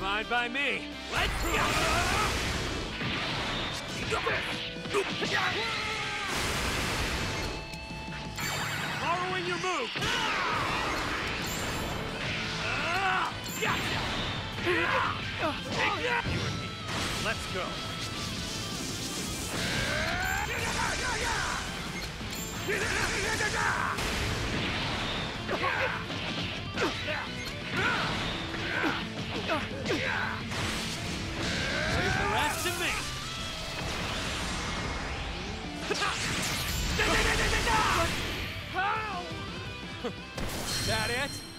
Fine by me. Let's go! Borrowing your move! Let's go. Leave That it?